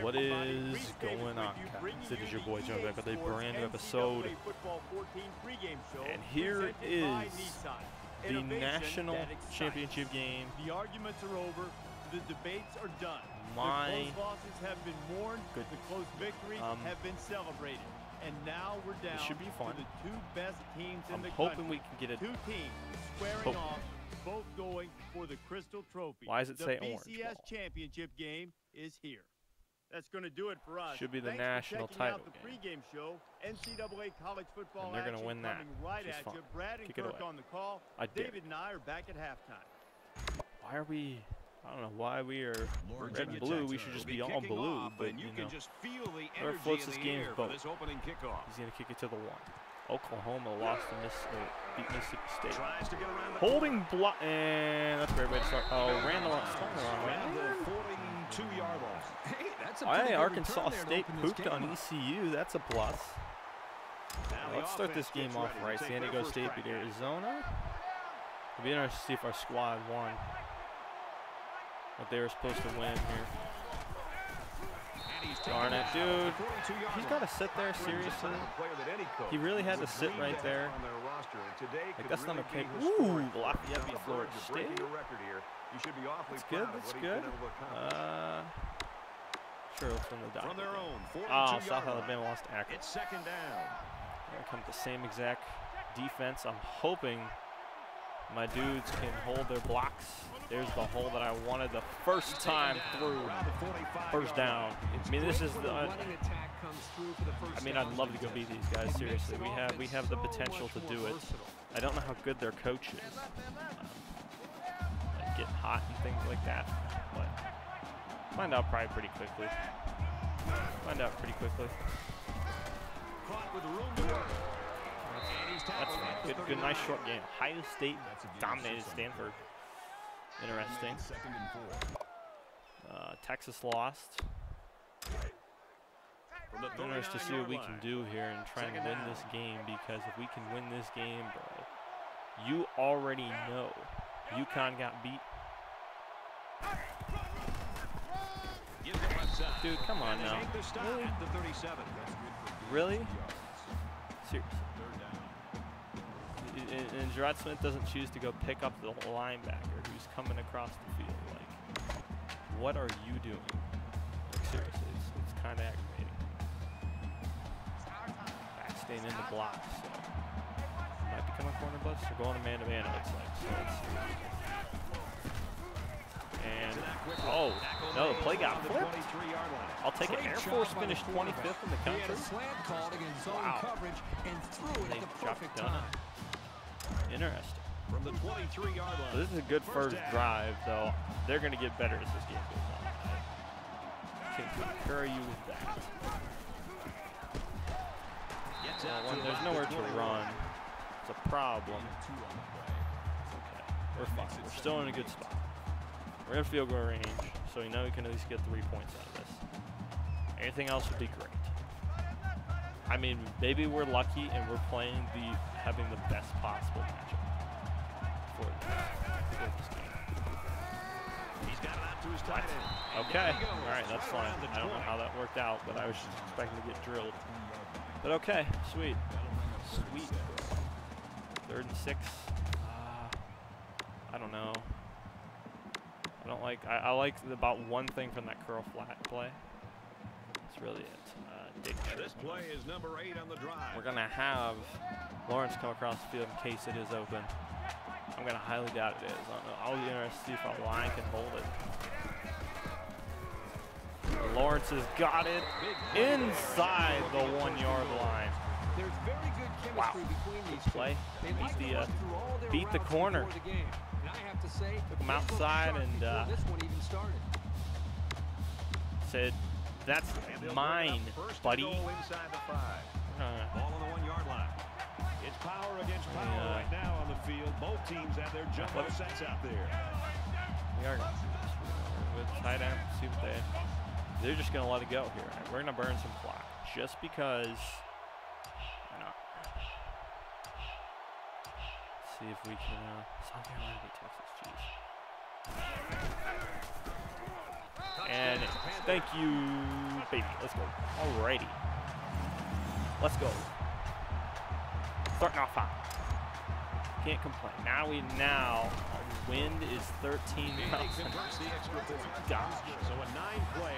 What is going on, guys? It is your boy EA back with a brand new episode. Football 14 pregame show And here is. The national championship game. The arguments are over. The debates are done. My the close losses have been mourned. The close victories Um, have been celebrated. And now we're down should be fun. to the two best teams in I'm the hoping country. we can get it. Two teams squaring Hope. off, both going for the Crystal Trophy. Why does it the say orange The BCS championship game is here. That's going to do it for us. Should be the Thanks national for title out the game. pregame show. NCAA college football And they're gonna win that, coming right at fun. you. Brad and Kick it Kirk away. on the call. I dare David and I are back at halftime. Why are we? I don't know why we are Lawrence red and blue. We should just will be all blue, off, but and you, you can know, just feel the whoever energy floats in this the game's air boat. this opening kickoff. he's gonna kick it to the one. Oklahoma lost to Miss, uh, beat Mississippi State. Tries to get around the Holding block, and that's a great way to start. Oh, ran the wrong, the wrong way. 42-yard line. Hey, that's a pretty hey, good Arkansas return there to State pooped on up. ECU. That's a plus. Now Let's start this game off right. San Diego State beat. Arizona. It'll be interesting to see if our squad won. What they were supposed to win here. And Darn it, dude. at the 42-yard He's line. got to sit there, seriously? He really had to sit right there. Like, that's not okay. Ooh, Lafayette beat Florida State. That's good, that's good. Uh, let's win the From their own Oh, South Alabama lost to Akron. It's second down. Here comes the same exact defense. I'm hoping my dudes can hold their blocks. There's the hole that I wanted the first time through. Around the 45 First down. I mean, this is the. When the running attack comes through for the first I mean, I'd love to go beat these guys. Seriously, we have we have the potential to do it. I don't know how good their coach is. Um, like get hot and things like that, but find out probably pretty quickly. Find out pretty quickly. That's fine. Good, good, nice short game. Ohio State dominated Stanford. Interesting. Uh, Texas lost. Interested to see what we can do here and try and win this game because if we can win this game, bro, you already know UConn got beat. Gives it left side. Dude, come on now. Really? at the 37. Really? Seriously. And, and Gerard Smith doesn't choose to go pick up the linebacker who's coming across the field. Like, what are you doing? Like, seriously, it's, it's kind of aggravating. Back staying in the block, so might become a corner bus or going to man to man. It looks like. So. And oh no, the play got flipped. 23-yard line. I'll take it. Air Force finished 25th in the country. a slant called against zone Wow. and They dropped perfect it down. Interesting. From the 23-yard line. So this is a good first drive, though. They're going to get better as this game goes on. I can concur you with that. Well, there's nowhere to run, it's a problem. Okay, we're fine. We're still in a good spot. We're in field goal range, so we know we can at least get three points out of this. Anything else would be great. I mean, maybe we're lucky and we're playing the having the best possible matchup for this, for this game. He's got it out to his tight end. Okay. There he goes, All right, that's fine. I don't know how that worked out, but I was just expecting to get drilled. But okay, sweet. Sweet. Third and six. Uh, I don't know. I don't like. I, I like about one thing from that curl flat play. That's really it. Uh, this play is number eight on the drive. We're gonna have Lawrence come across the field in case it is open. I'm gonna highly doubt it is. I don't know. I'll be interested to see if our line can hold it. Lawrence has got it inside the one-yard line. There's very good chemistry Wow. between these play. two. Beat the, uh, run through all beat the corner. Took looked outside and, uh, this one even started. Said, that's And they'll bring it mine, up first and buddy. goal inside the five. Uh, Ball on the one-yard line. It's power against power Yeah. right now on the field. Both teams have their jumbo sets out there. we are gonna see this. With tight end, see what they. They're just gonna let it go here. We're gonna burn some clock just because. Why not? See if we can. Uh, South Carolina beat Texas. And Thank you, baby. Let's go. Alrighty. Let's go. Starting off hot. Can't complain. Now we now wind is 13 miles. an converts the extra point. Gosh. So a nine-play,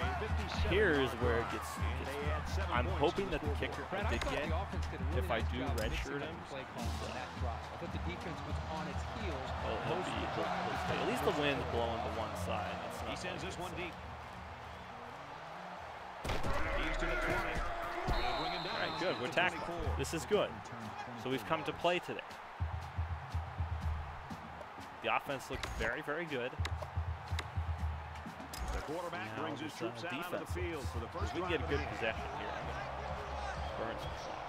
Here's where it drive. gets. And they add seven I'm hoping that the kicker Brad, I I did thought get. the offense did a really if I do job redshirt him, the play calls on that drive. I thought the defense was on its heels. Oh, well, he'll most be, of the he'll, drive. he'll stay. At least the wind's blowing to one side. He sends this it's, one deep. He's to the 20. They'll bring him down. All right, good. We're tackling. This is good. So we've come to play today. The offense looks very, very good. The quarterback Now brings his troops out onto the field for the first We can get a good possession here. I'm gonna burn some clock.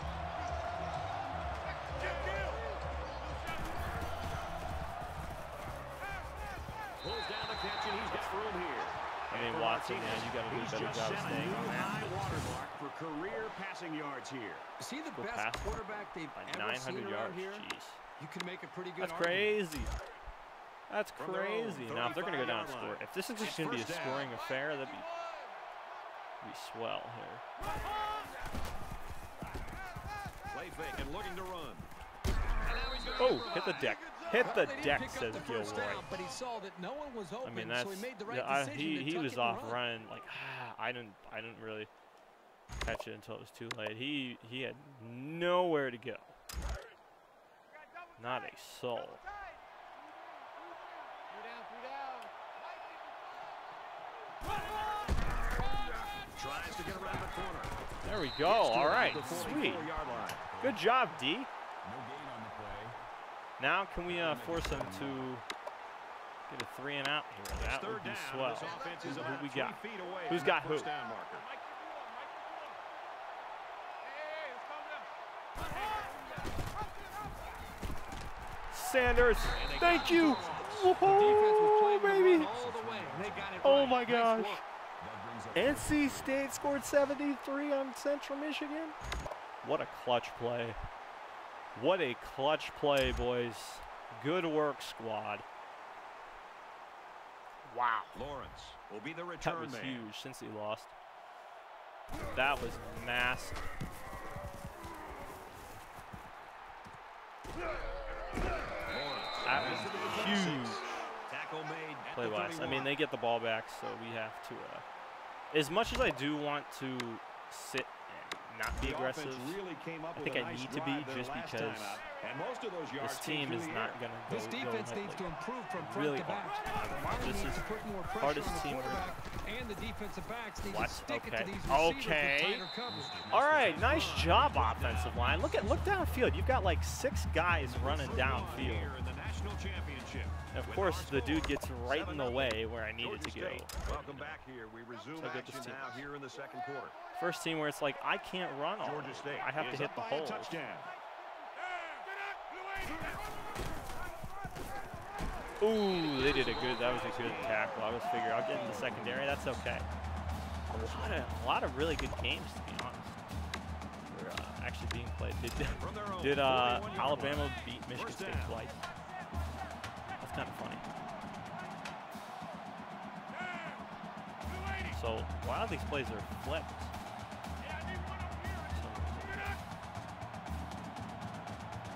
Pulls down the catch, and he's got room here. I mean, Watson, man, you got to do a he's better just job set a staying new on that. high watermark for career passing yards here. Is he the best quarterback they've By ever seen 900 around yards. here? Jeez. You can make a pretty good That's argument. crazy. That's From their own crazy. Now, if they're going to go down and score, yard if this is just going to be a down. scoring affair, that'd be, be swell here. Play fake and looking to run. Oh, hit the deck. Hit the deck, says Gilroy. down, but he saw that no one was I open, mean, so that's he made the right yeah, uh, I, he, he was off run. running like I didn't I didn't really catch it until it was too late. He he had nowhere to go. Not a soul. Tries to get around the corner. There we go. Gets to All about right, the sweet. Good job, D. No gain on the play. Now can we uh, force him to get a three and out here? It's That would be swell. This Who about we got? feet away Who's got who? down marker. Sanders, And they thank got you. The defense was playing the baby. Run all the way. and They got it Oh right. my gosh. work. That brings up NC State scored 73 on Central Michigan. What a clutch play. What a clutch play, boys. Good work, squad. Wow. Lawrence will be the That was man. huge since he lost. That was massive. That was to the 26. huge. Tackle made at Play wise. I mean, they get the ball back, so we have to. Uh, as much as I do want to sit and not be aggressive, really came up I think I nice need to be just because and most of those yards this team is not going to go. This go defense like- needs to improve from front really to back. hard. This is to put more pressure hardest team and the defensive backs need What? to stick it Okay. to these Okay. with tighter coverage. All right, nice job, offensive line. Look at look downfield. You've got like six guys running downfield. Here in the national championship. And of course, our the dude gets right in the way where I needed to go. Welcome back here. We resume So action now here in the second quarter. First team where it's like I can't run all. Georgia State I have to hit the holes. touchdown. Ooh, they did a good. That was a good tackle. I was figuring I'll get in the secondary. That's okay. A lot of a lot of really good games to be honest. Uh, actually being played. Did From their own did uh, Alabama beat Michigan State twice? That's kind of funny. So a lot of these plays are flipped.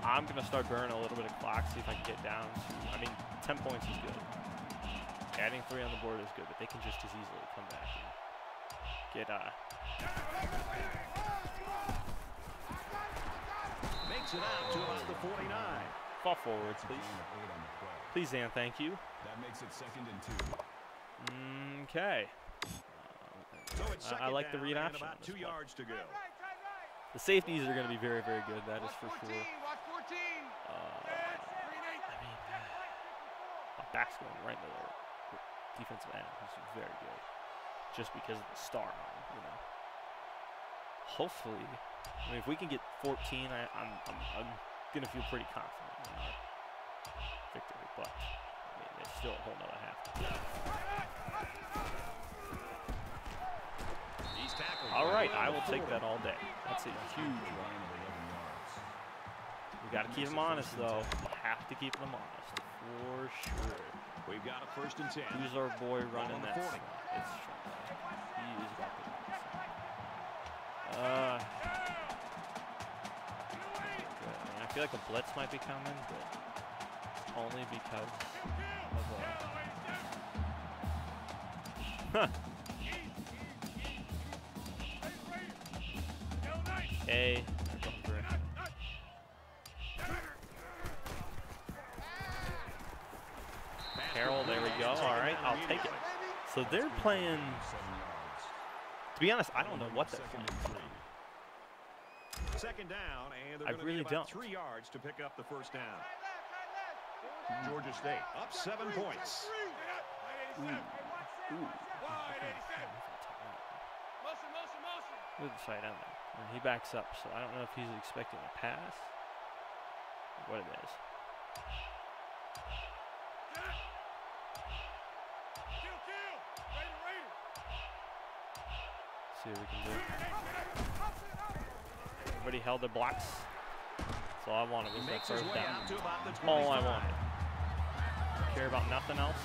I'm gonna start burning a little bit of clock, see if I can get down to. I mean, 10 points is good. Adding three on the board is good, but they can just as easily come back and get uh. Makes it out to about the 49. Fall forward, It's please. gain of eight on the play. Please, Ann, thank you. That makes it second and two. Okay. So I- I like the read option about two yards to go. The safeties are going to be very, very good. That is for sure. Uh, I mean, my back's going right to their defensive end, who's very good, just because of the star on you know. Hopefully, I mean, if we can get 14, I, I'm, I'm, I'm going to feel pretty confident in our victory, but I mean, it's still a whole nother half. All right, I will take that all day. That's a huge one. We got to keep him honest, though. We have to keep him honest for sure. We've got a first and ten. Who's our boy running that? It's He is uh, feel like a blitz might be coming, but only because of uh, they're going. Carroll, there we go. All right, I'll take it. So they're playing. To be honest, I don't know what they're playing. Second down, and they're I gonna really need about don't. three yards to pick up the first down. Georgia State up seven points. Look at the side end there. And he backs up, so I don't know if he's expecting a pass. or What it is. See what we can do. Everybody held their blocks. All I wanted was that first down. to the All I 25. wanted. Care about nothing else.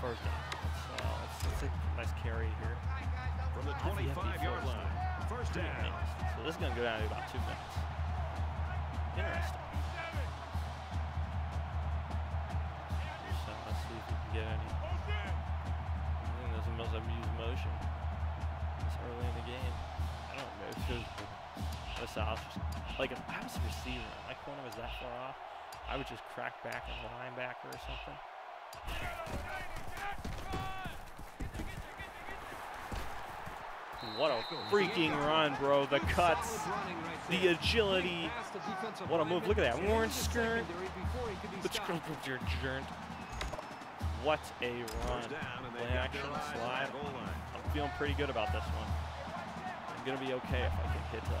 First down. So let's, let's a nice carry here. From the Hefty, hefty 25-yard line. First down. So this is gonna go down to about two minutes. Interesting. Let's see if we can get any. I think there's a most amused motion. This early in the game. I don't know if there's this I was just like if I was a receiver and my corner was that far off, I would just crack back a linebacker or something. What a freaking run, bro. The cuts, the agility. What a move. Look at that. Orange skirt. What a run. First down, and they've Play action their eyes on slide. the goal line. I'm feeling pretty good about this one. I'm going to be okay if I can hit uh,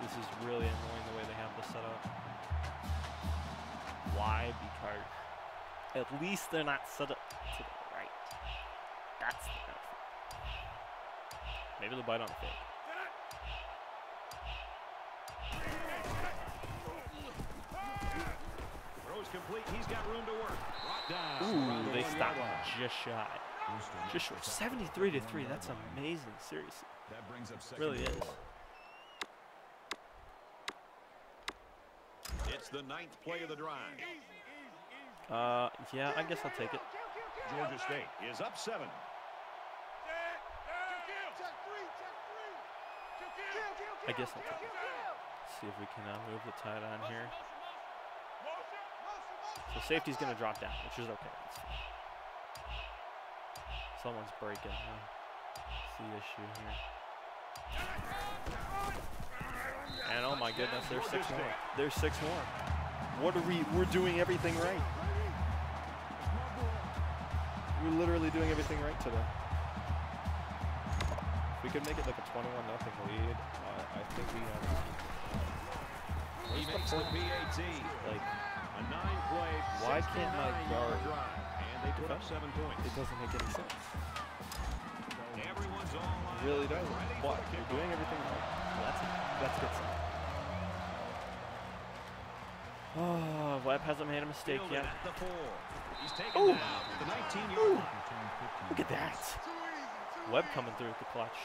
This is really annoying the way they have this set up. Why? Because at least they're not set up to the right. That's the benefit. Maybe they'll bite on the fake. Complete. He's got room to work. Down. Ooh, they stopped just shy. Just short. 73 to 3. That's amazing. Seriously. That brings up second Really is. It's the ninth play of the drive. Uh, yeah, I guess I'll take it. Georgia State is up seven. I guess I'll take it. See if we can uh, move the tight end here. So safety's going to drop down, which is okay. Someone's breaking. That's the issue here. And oh my goodness, there's six more. There's six more. What are we? We're doing everything right. We're literally doing everything right today. If we could make it like a 21 nothing lead, uh, I think we have He makes the PAT. like A nine-play, Why can't my 69-yard guard they put up seven points. it doesn't make any sense. Everyone's all It really doesn't. ready for But the we're doing everything right. So that's a, that's a good sign. Oh, ah, Webb hasn't made a mistake yet. at the four. He's taken Ooh. down at the 19-yard Ooh. line. Look at that. Webb coming through with the clutch.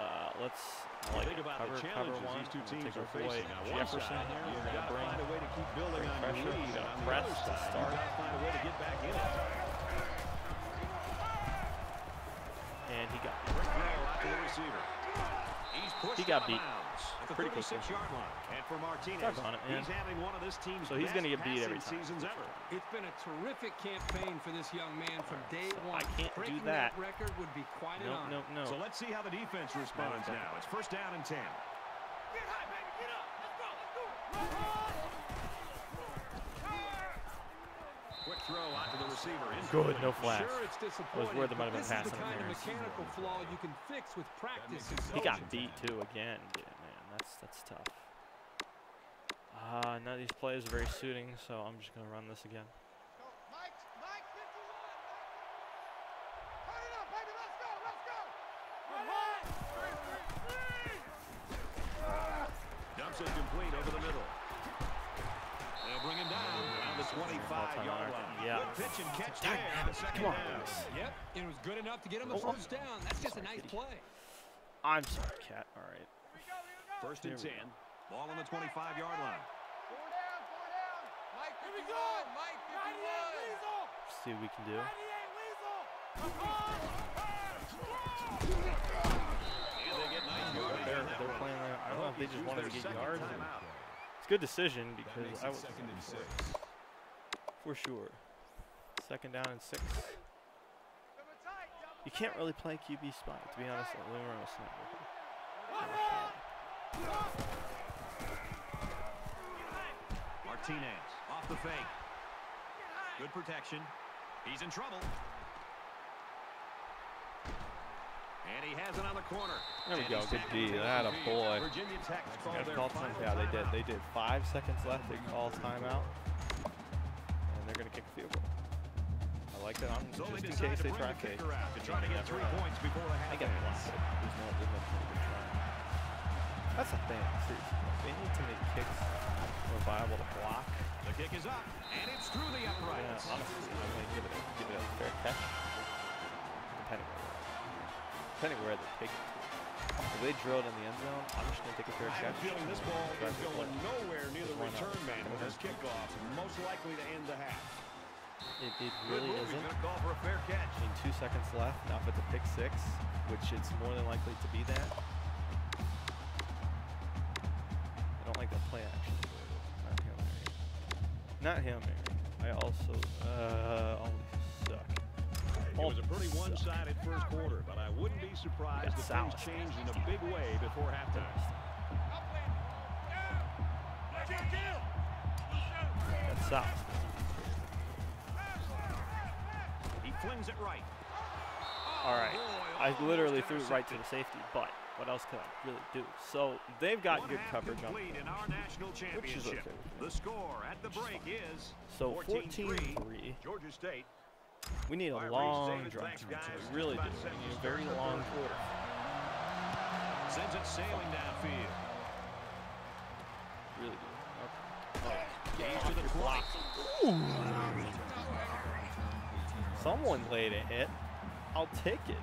Uh, let's like Think about cover, the cover challenges one. these two teams are facing. On Jefferson side, here. got gonna to bring find a way to keep building on pressure. your You lead. gotta press to start. you've got to find a way to get back in it. and he got Quick throw out to the receiver. He's He got beat. the Pretty quickly. 36-yard line. And for Martinez, Doggone it, man. he's having one of this team's So he's gonna get beat every passing time. seasons ever. It's been a terrific campaign for this young man from day so one. I can't do Breaking that. record would be quite an honor. no no. So let's see how the defense responds now. It's first down and 10. Quick throw out to the receiver. Good, incomplete. no flash. Sure, it's disappointing. worth it might have been passing the kind of mechanical flaw you can fix with practice. He got beat too again, dude. Man, that's that's tough. Uh, none of these plays are very suiting, so I'm just gonna run this again. Dumps it complete over the middle. They'll bring him down around the 25-yard line. Yeah. Good pitch and catch there on second come on, down. guys. Yep, it was good enough to get him the Oh, oh. first down. That's just a nice play. I'm sorry, cat. All right. First and Here we 10. Ball on the 25-yard line. Mike, if you want. Mike, if you want. See what we can do. They get nice yardage They're, they're playing. there. I don't know if they just wanted to get yards. It's a good decision because I was second and six. for sure. Second down and six. You can't really play QB spot. To be honest, let me run a snap. real quick. Martinez off the fake. Good protection. He's in trouble. And he has it on the corner. There we And go. Good D. That a boy. Virginia Tech called Got their time. Yeah, they did. They did. Five seconds left. They call timeout, and they're gonna kick a field goal. I like that. I'm So just in case they try the to. out to try to get three points before the half get it. ends. There's no, there's no point in trying. That's the thing. Seriously, they need to make kicks more viable to block. The kick is up, and it's through the Yeah, uprights. honestly, I'm gonna give it a, give it a fair catch. Depending where, depending where they take it to. If they drill it in the end zone, I'm just gonna take a fair catch. feeling this ball is going nowhere near the return man with this kickoff. Most likely to end the half. It, it really move. Isn't. going call for a fair catch. I mean, two seconds left. Now if the pick six, which it's more than likely to be that. I don't like that play action. Not Hail Mary. Not Hail Mary. I also uh, always suck. It was a pretty one-sided first quarter, but I wouldn't be surprised if things changed in a big way before halftime. That's south. Flings it right. All right. Oh, I oh, literally threw it right to the safety, but what else could I really do? So they've got One good coverage on in our national which is championship. okay. The score at the break is So 14-3. 14-3. Georgia State. We need a All right, Reese long drive. We really do. We need a very long quarter. Sends it sailing downfield. Really do. Okay. Gains to the 20. Someone laid a hit. I'll take it.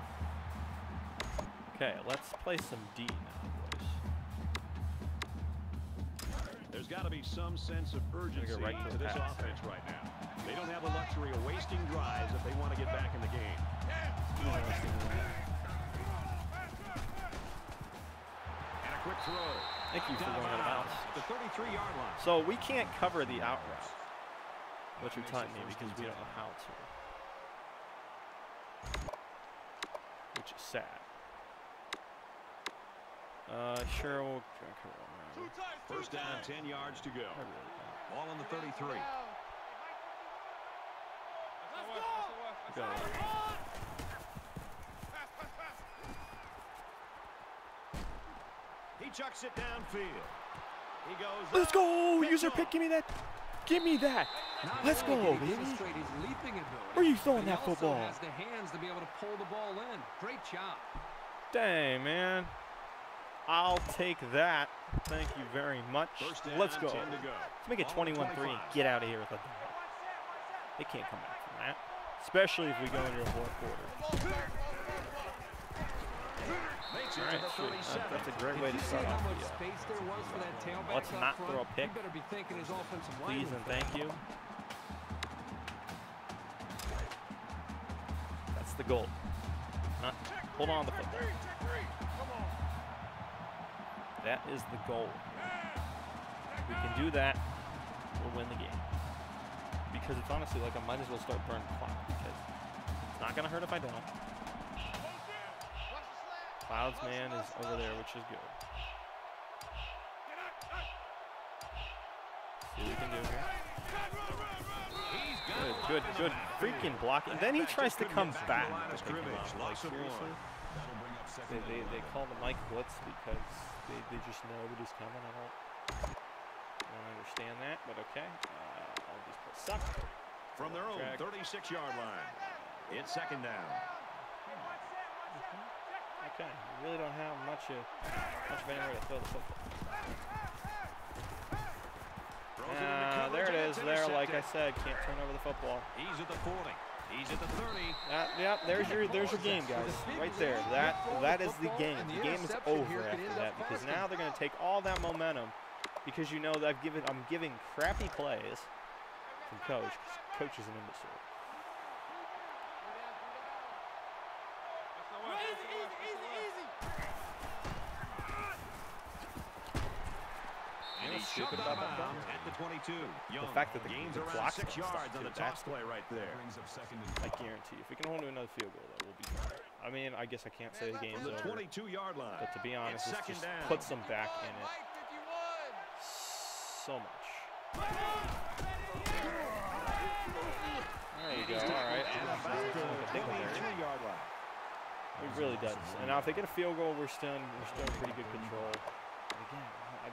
Okay, let's play some D now, boys. There's got to be some sense of urgency right to this pass. offense right now. They don't have the luxury of wasting drives if they want to get back in the game. And a quick throw. Thank you for going out of the 33-yard line. So we can't cover the out route, which would tell me because we don't know how to. Which is sad. Uh, sure, we'll try to cover it around. First down, 10 yards to go. I really don't. Ball on the 33. Go. He chucks it downfield. He goes. Let's go! User pick, give me that. Give me that. Let's go, baby. demonstrate his leaping ability, Where are you throwing that football? has the hands to be able to pull the ball in. Great job. Dang, man. I'll take that. Thank you very much. Let's go. go. Let's make it 21 3 and get out of here with a dub. They can't come back from that. Especially if we go into a fourth quarter. Makes All right, to the sweet. That- that's a great way to start off the uh, space there was for that tailback Let's not throw a pick. You better be thanking his offensive Please and thank you. The goal. Not hold on the football. That is the goal. If we can do that, we'll win the game. Because it's honestly like I might as well start burning clock because it's not gonna hurt if I don't. Clouds man is over there, which is good. See what we can do here. He's got Good, good, up in the good. backfield. Freaking block. And then he tries to come back to back. the line of to pick him scrimmage. up. Like, Loss of one. seriously? That'll bring up second They, they, they call the Mike Blitz because they, they just know that he's coming. I don't, I don't understand that, but okay. Uh, all these plays suck. From their own 36-yard line. It's second down. Okay, you really don't have much of, much of anywhere to throw the football. Coverage, there it is. There, like I said, can't turn over the football. He's at the 40. He's at the 30. Uh, yep, there's your there's your game, guys. Right there. That that is the game. The game is over after that because now they're gonna take all that momentum because you know that I've given I'm giving crappy plays from coach. Coach is an imbecile. And Yeah, he's stupid out of bounds at the 22. Young fact that the- gains the around clock's six yards on the toss that's the- play right there. Brings up second and I guarantee if we can hold to another field goal, that will be fine. I mean, I guess I can't say the game's From the over, 22-yard line. but to be honest, it's this just down. puts them back in it so much. There you go. All right. At about the I think we're there. 22-yard line. It really does. And now if they get a field goal, we're still in, we're still in pretty good control.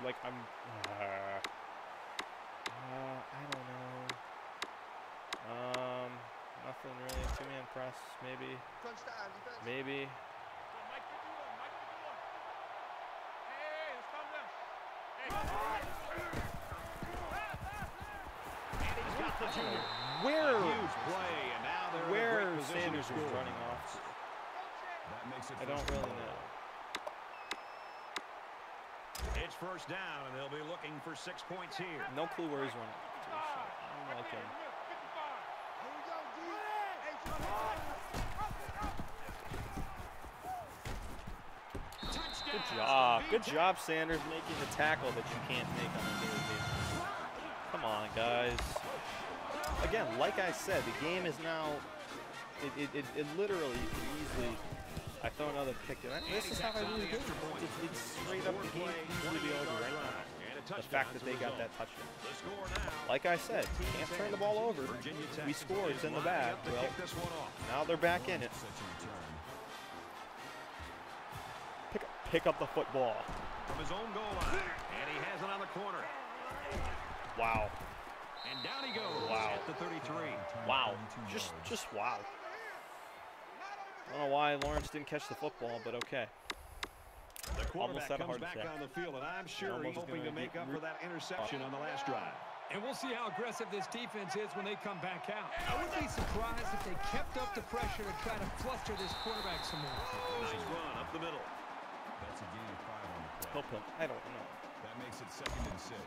But again, I like I'm. Uh, uh, I don't know. Um, nothing really. Two man press, maybe. Maybe. He's got the two. Where? Huge play, and now they're in a Where great position Sanders was running off? to. That makes it I don't really goal. know. It's first down, and they'll be looking for six points here. No clue where he's running him. Good job. Good job, Sanders, making the tackle that you can't make on a daily. Come on, guys. Again, like I said, the game is now. It, it, it, it literally you can easily. I throw another that- this is how I lose games. It's, it's straight up the game easily be over right now. The fact that they got that touchdown. The score now. Like I said, can't turn the ball over. We score, it's in the is bag. lining up to Well, kick this one off. now they're back in it. Such a return. Pick, pick up the football. From his own goal line, and he has it on the corner. Wow. And down he goes Wow. at the 33. Wow. Just just wow. I don't know why Lawrence didn't catch the football, but okay. The quarterback had a comes back attack. on the field, and I'm sure he's almost hoping to make up for that interception on the last drive. And we'll see how aggressive this defense is when they come back out. I wouldn't be surprised if they kept up the pressure to try to fluster this quarterback some more. Nice run up the middle. That's a gain of five on the play. Help him. I don't know. That makes it second and six.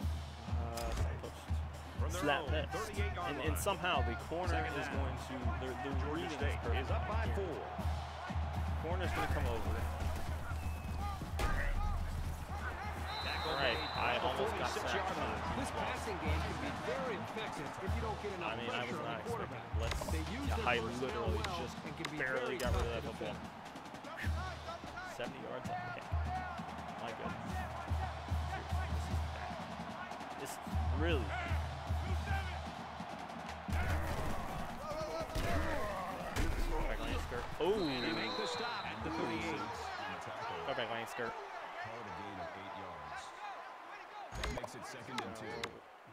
Uh, post. From their Slap own miss. 38-yard And, and somehow the corner Second is down. going to. They're, they're reading State this is up by perfectly. four. Corner's going to come over. Tackle Right, I almost got sacked. This passing game can be very effective if you don't get enough I mean, I pressure was on not the expecting quarterback. blitz. They use Yeah, their I literally well just and can be barely got rid of that football. 70 yards up. Okay. My goodness. This is really. Quarterback line skirt. Oh. And they make the stop at the 38. On the tackle. Quarterback line skirt. Call it a gain of eight yards. That makes it second and two.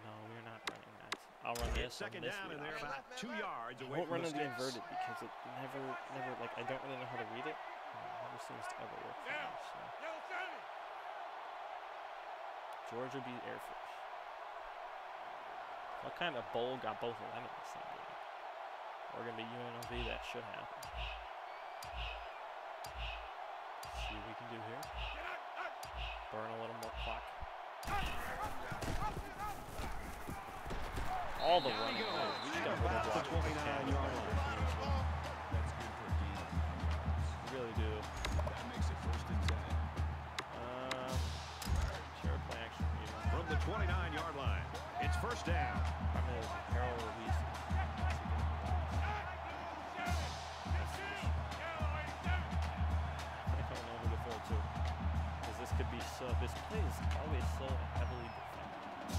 No, we're not running that. I'll run this. Second this down, and they're about two yards I won't run the the inverted because it never, never, like, I don't really know how to read it. It never seems to ever work for me, so. Georgia beat Air Force. What kind of bowl got both of them in the same game? We're gonna be UNLV. That should happen. See what we can do here. Burn a little more clock. All the running plays. We just got rid of About the blocking. 29-yard line. That's good for a gain of nine yards. We really do. That makes it first and ten. Um, sure, play action. From the 29-yard line, it's first down. Problem is, Harold Luis. Could be so. This play is always so heavily defended.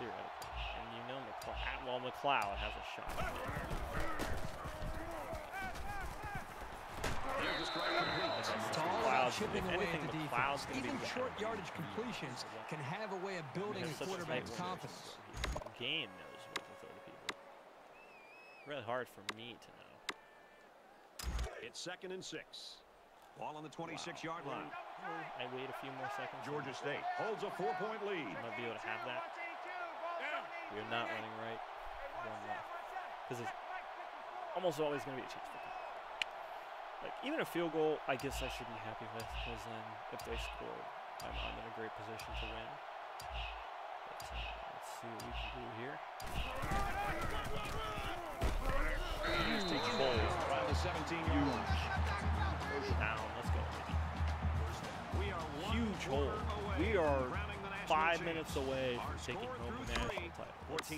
Theoretically. And you know McLeod. Well, McLeod has a shot. There's a strike complete. It's all about McLeod's- chipping if away anything, at the McLeod's defense. gonna be Even short yardage completions can have a way of building a Has such a quarterback's confidence. Game knows what to throw to people. Really hard for me to know. It's second and six. Ball on the 26-yard line. I wait a few more seconds? Georgia State holds a four-point lead. I might be able to have that. We're not running right. Left. Because it's almost always going to be a chance for them. Like, even a field goal, I guess I should be happy with, because then if they score, I'm, I'm in a great position to win. But, uh, let's see what we can do here. He's taking Huge hole. around the 17 yard down. Let's go, baby. We are one Huge hole. We are crowning the national five minutes away from taking score home the national title. Let's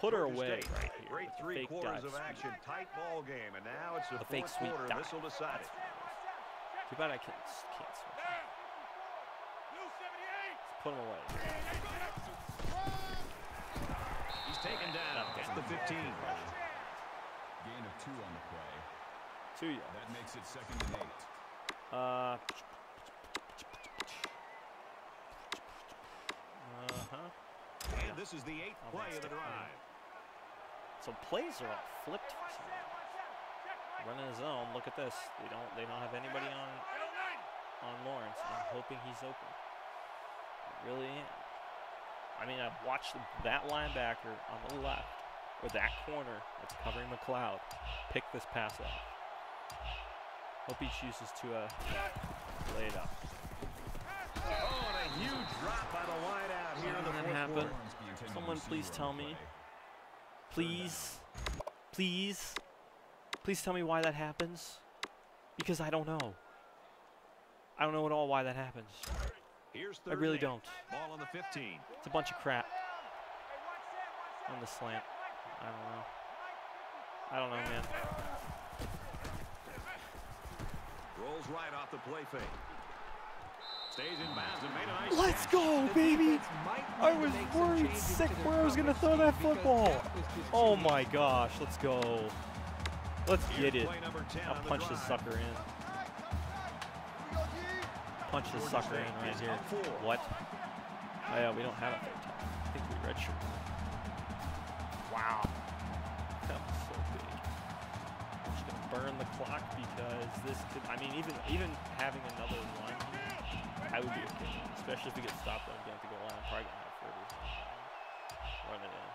put her away right here. Great three fake quarters dive of sweep. action, tight ball game, and now it's the fake fourth sweep quarter. This will decide it. what it is. Too bad I can't, can't switch. Let's put him away. He's taken down That at the 15. Gain of two on the play. Two yards. That makes it second and eight. Uh. Uh-huh. And this is the eighth Oh, play of the the drive. So plays are all flipped for. Running his own. Look at this. They don't. They don't have anybody on on Lawrence. I'm hoping he's open. I really am. I mean, I've watched that linebacker on the left, or that corner that's covering McLeod, pick this pass off. Hope he chooses to uh, lay it up. Oh, and a huge drop by the wide out here in the That fourth happened. quarter. Lawrence, the intended Someone please tell me. Please, please, please tell me why that happens. Because I don't know. I don't know at all why that happens. I really don't. Ball on the 15. It's a bunch of crap on the slant. I don't know. I don't know, man. Rolls right off the play fake. Stays in bounds and made a nice Let's go, baby! I was worried sick where I was gonna throw that football. that was just Oh my gosh, let's go. Let's get it. play number 10 I'll the punch this sucker in. Punch this sucker in right here. What? Oh yeah, we don't have a third time. I think we redshirt. Wow. That was so big. I'm just gonna burn the clock because this could I mean even even having another run here, I would be okay. Especially if we get stopped on getting to go line. I'm probably gonna have Furby run it in.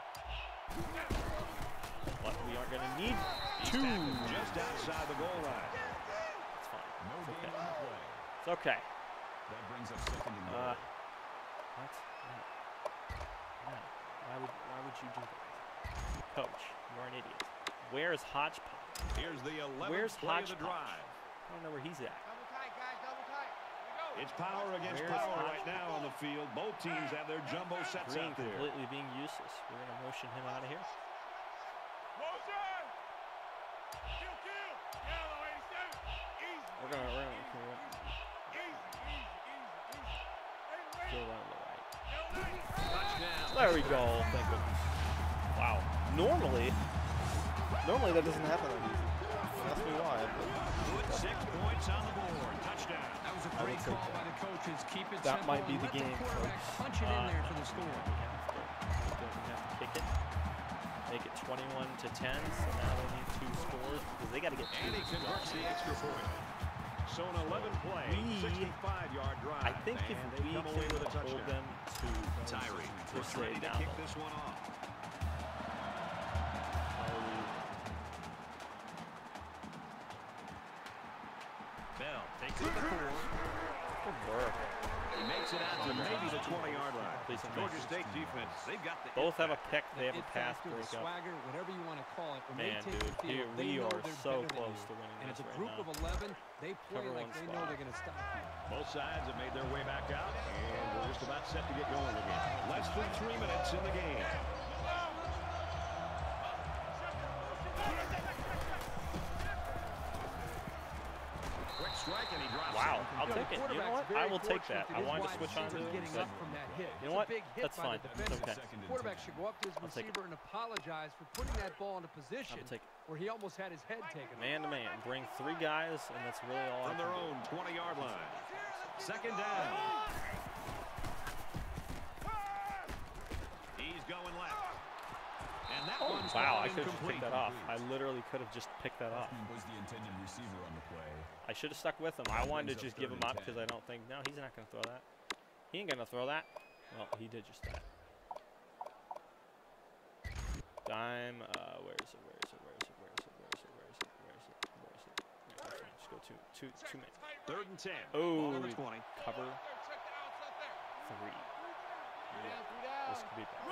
But we aren't gonna need two. just outside the goal line. It's fine. It's okay. on. It's okay. That brings up second and Uh, what? No. No. Why would Why would you do that, Coach? You're an idiot. Where's Hodgepodge? Here's the 11th Where's play of the Hodgepodge? drive. I don't know where he's at. It's power against Where's power right now on the field. Both teams have their jumbo sets Green out there. completely being useless. We're gonna motion him out of here. We're gonna we're gonna, we're gonna still run to the right. Touchdown. There we go. Thank goodness. Wow. Normally, normally that doesn't happen that easy. Ask me why. Put six points on the board. Touchdown. That was a I would great call that. by the coaches. Keep it That simple might be the let game, quarterback folks. punch it in Uh, there for the score. We have to, have to kick it. Make it 21 to 10. So now they need two scores because they got to get two. And he converts the extra point. So an 11 play, We- 65-yard drive. I think if we they come can with a hold touchdown. them to Tyree to looks stay ready to down. kick this one off. 20-yard. Please Georgia State defense, they've got the Both have a pick. They have a pass factor, the breakup. swagger, whatever you want to call it. When Man, dude, the field, here we are they're so close to winning And it's a right group now. of 11. They play Cover like one they know they're going to stop you. Both sides have made their way back out, and we're just about set to get going again. Less than three minutes in the game. It. I'll You know, take the it. You know quarterback's what? I will take that. I his wanted to switch on to receiver's getting so- up from that hit. You know what? big hit That's fine. the It's okay. Quarterback should go up to his I'll take it. receiver and apologize for putting that ball in a position I'll take it. where he almost had his head taken. Man to man. Bring three guys, and that's really all I From their own 20-yard line. Second down. He's going left. And that Oh, wow, I could have just picked that off. I literally could have just picked that off. Was the intended receiver on the play. I should have stuck with him. I wanted to just give him up because I don't think, no, he's not going to throw that. He ain't going to throw that. Well, he did just that. Dime, uh, where is it, where is it, where is it, where is it, where is it, where is it, where is it, where is it? Yeah, that's fine. Just go two, two, two minutes. Third and 10. Oh, Ball on the 20. cover three. Yeah, this could be bad.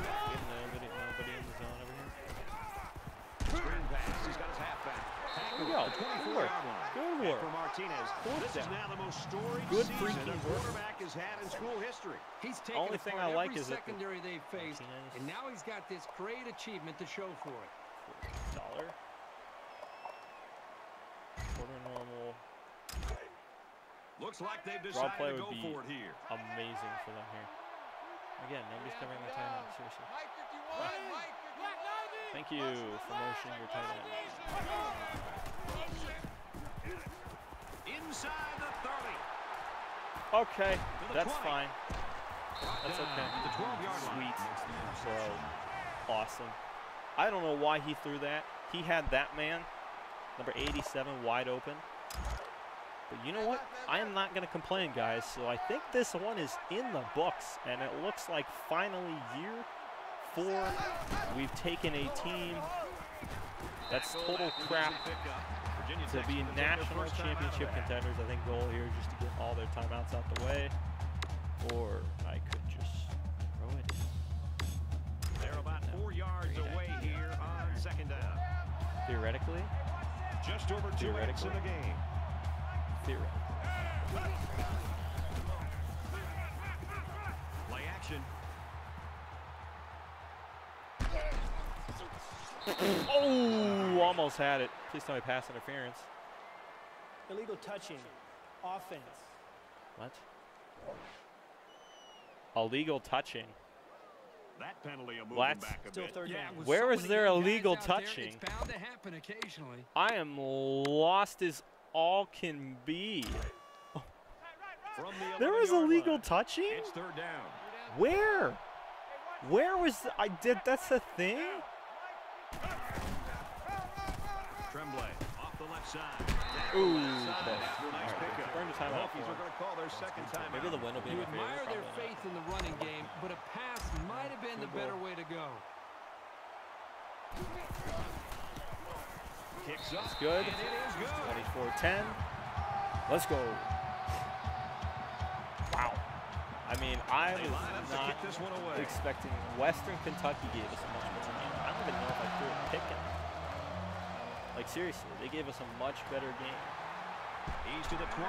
Nobody, nobody in the zone over here. Screen pass. He's got his halfback. Good go. The Good work. Good work. for Martinez, Fourth this is now the most storied Good season a quarterback has had in school history. He's taken Only thing I like every is that the secondary they faced, Martinez- and now he's got this great achievement to show for it. Dollar. Quarter normal. Looks like they've Draw play decided to would go be for it here. amazing for them here. Again, nobody's covering the tight end. Seriously. Thank you for motioning your tight end. Inside the 30. Okay, that's fine. That's okay. the 12-yard. Sweet. Bro. Awesome. I don't know why he threw that. He had that man, number 87, wide open. But you know what? I am not going to complain, guys. So I think this one is in the books, and it looks like finally year four, we've taken a team that's total crap. Virginia to be gonna take their national first time out of championship contenders. I think goal here is just to get all their timeouts out the way, or I could just throw it. in. They're about four yards away here on second down. Theoretically, Just over two minutes in the game. theoretically. Play action. Oh, almost had it. Please tell me pass interference. Illegal touching. Offense. What? Illegal touching. That penalty a moving What? back a Still bit. third Yeah, down. Where so was many there young guys illegal out there, touching? it's bound to happen occasionally. I am lost as all can be. From the There was illegal line. touching? It's third down. Where? Where was the, I did that's the thing? Tremblay off the left side. Ooh, Down the close. sideline after a nice Alright, pickup. burn the The timeout Hokies for are going to call their second timeout. Maybe the win will be in You my favor. admire their faith in the running game, but a pass might have been the better way to go. Kicks up. It's good. And it is good. 24-10. Let's go. Wow. I mean, I They was line up to not this one away. expecting Western Kentucky gave us a much better game. I don't even know if I threw a pick in. Like seriously, they gave us a much better game. He's to the 20.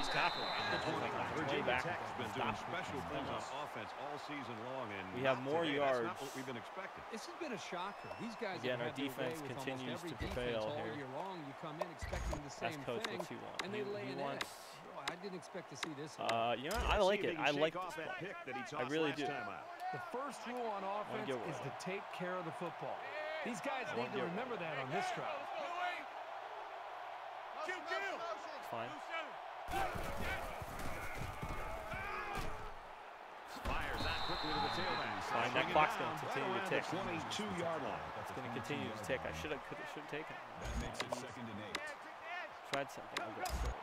He's tackled at the 20. Way Virginia back Tech's been doing special things on offense all season long, and We have more today. That's not yards. what we've been expecting. This has been a shocker. These guys Again, have our had their way defense with almost continues every to prevail all here. year long. You come in expecting the That's same coach. thing, What's he want? and He, they lay he an wants. egg. Boy, I didn't expect to see this. Uh, you know, I like it. I like shake off this that play. pick that he tossed really do. Time out. The first rule on offense is one. to take care of the football. These guys need to get remember that on this drive. Fine. Fires that quickly to the tailback. Fine, that Bring clock's down gonna continue to right around tick. the 22-yard line. It's going to continue to tick. I should have could should have taken it. That makes it second and eight. Tried something. I'll go for it.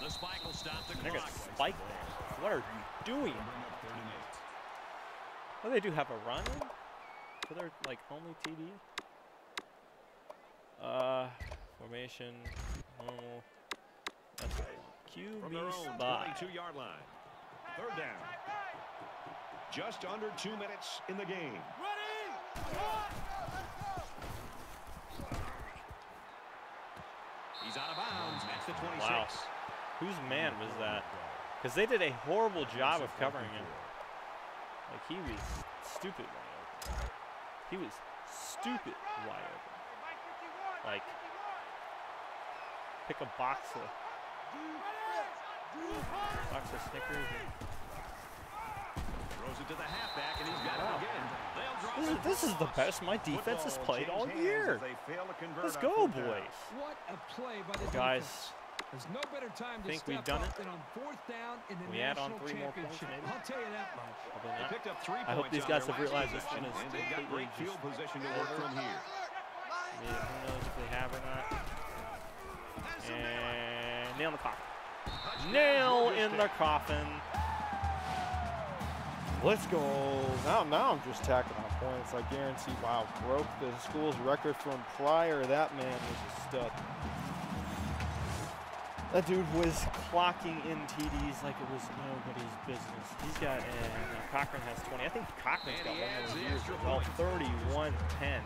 The spike will stop the They're clock. gonna spike there. What are you doing? Bring up third and eight. What do they do? Have a run in for their like only TD? Uh, formation, normal. That's what I want. From their QB own spy. 22-yard line. Third down. Just under two minutes in the game. He's out of bounds at the 26. Wow. Whose man was that? Because they did a horrible job of covering him. Like he was stupid wide open. He was stupid wide open. Like pick a box of box of Snickers. And Throws it to the halfback, and he's got it again. This is the this is the best my defense has played all year. as they fail to convert Let's go, boys. What a play by the Guys, defense. There's no better time to Think step we've done it? than on fourth down in the We add on three more points, maybe? I'll tell you that much. Probably They not. picked up three I hope these guys have realized this one is and they've got completely great field just position to work from here. Yeah, who knows if they have or not. And nail in the coffin. Nail in the coffin. Let's go. Now, now I'm just tacking on points. I guarantee. Wow, broke the school's record from prior. That man was a stud. That dude was clocking in TDs like it was nobody's business. He's got, and uh, Cochran has 20. I think Cochran's got one more year. extra Oh, 31 10.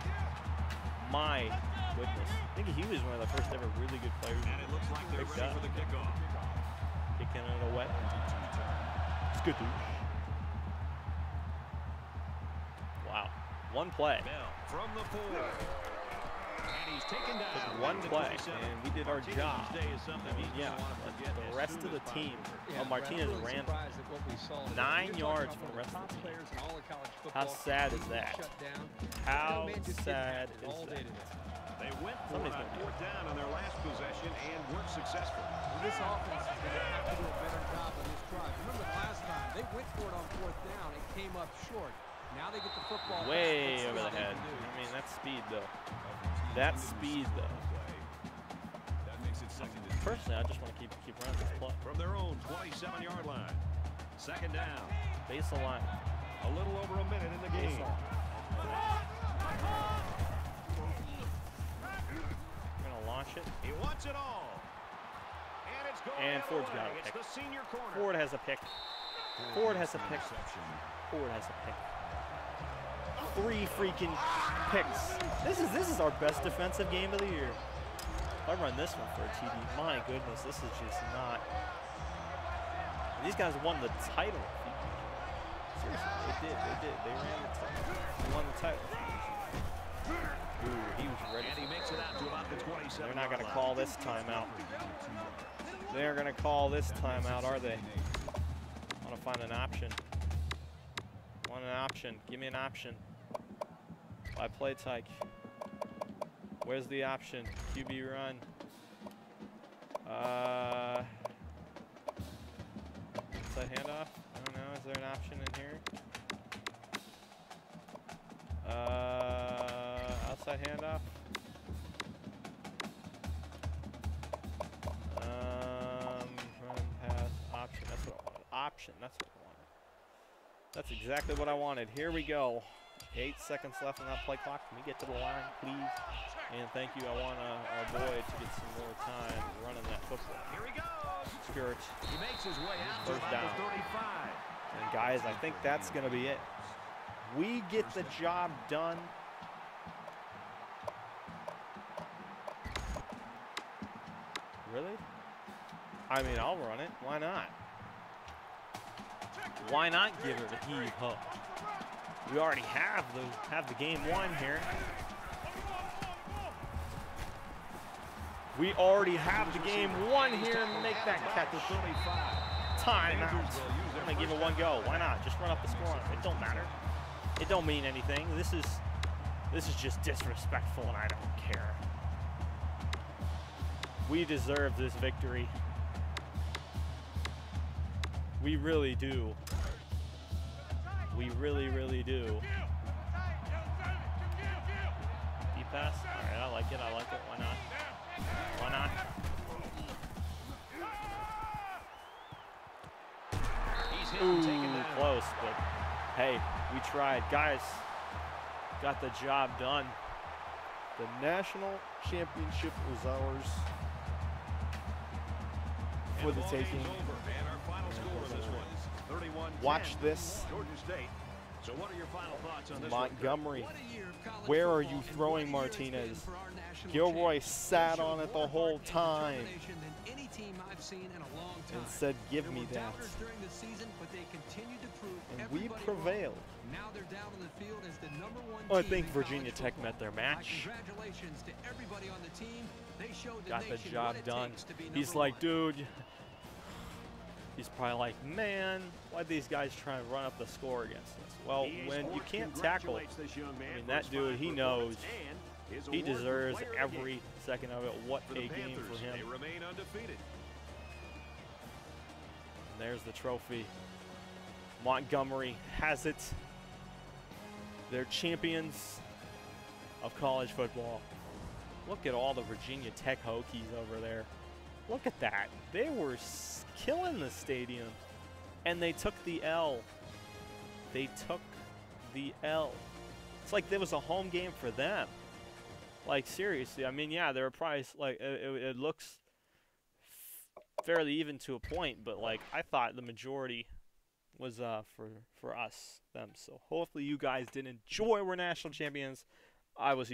My goodness. I think he was one of the first ever really good players. And it looks like they're ready up. for the kickoff. Kicking it away. It's good, dude. Wow. One play. Bell from the four. And he's taken down. Took one at the play, and we did our job. Day I mean, yeah, gonna wanna but forget the rest of the team, possible. Yeah, oh, Martinez ran surprised at what we saw today. nine yards about for the one rest of the team. players in all of college How sad is that? How That man just didn't sad have it is all day that? today. They went for Somebody's it gonna do fourth down on their last possession and weren't successful. Well, this offense is going to have to do a better job on this drive. Remember the last time they went for it on fourth down and came up short. Now they get the football. Way over the head. I mean, that's speed, though. That speed, though. That makes it second and Personally, I just want to keep keep running this play. From their own 27-yard line. Second down. Base the line. A little over a minute in the game. the line. We're gonna launch it. He wants it all. And it's going And Ford's got way. a It's pick. the senior corner. Ford has a pick. Ford has a pick. Ford has a pick. Three freaking picks. This is this is our best defensive game of the year. If I run this one for a TD. My goodness, this is just not. These guys won the title. Seriously, they did. They did. They ran the title. They won the title. Ooh, he was ready. And he makes it out to about the 27 They're not going to call this timeout. They're going to call this timeout, are they? I want to find an option. Want an option. Give me an option. By play tyke. Where's the option? QB run. Uh, outside handoff? I don't know. Is there an option in here? Uh, outside handoff? Um, run pass option. That's what I wanted. Option. That's what I wanted. That's exactly what I wanted. Here we go. Eight seconds left on that play clock. Can we get to the line, please? And thank you. I want uh, our boy to get some more time running that football. Here he goes. Skirt. He makes his way out First down. 35. And guys, I think that's going to be it. We get the job done. Really? I mean, I'll run it. Why not? Why not give it a heave ho? We already have the have the game won here. We already have the game won here make that catch. The 35. Timeout. I'm gonna give it one go. Why not? Just run up the score. It don't matter. It don't mean anything. This is this is just disrespectful and I don't care. We deserve this victory. We really do. We really, really do. Deep pass? Alright, I like it, I like it. Why not? Why not? Ooh, and taken down. close, but hey, we tried. Guys, got the job done. The national championship was ours for the taking. Watch this. So what are your final thoughts on this? Montgomery. What a year of college Where are you throwing what a year it's been Martinez? for our national Gilroy sat on it the whole time any team I've seen in a long time. and said, "Give There me that." the season, but they to prove And we prevailed. wrong. Now they're down the field as the number one Well, I think Virginia Tech football. met their match. Congratulations to everybody on the team. They showed Got the job done. to be He's like, one. dude. He's probably like, man, why'd these guys try and run up the score against us? Well, when you can't tackle, this young man I mean, that dude, he knows He deserves player of the every second of it. What a game for him. they remain undefeated. And there's the trophy. Montgomery has it. They're champions of college football. Look at all the Virginia Tech Hokies over there. Look at that. They were killing the stadium. And they took the L. They took the L. It's like there was a home game for them. Like, seriously. I mean, yeah, they were probably, like, it, it, it looks fairly even to a point, but like I thought the majority was uh for for us them. So hopefully you guys did enjoy. We're national champions. I was.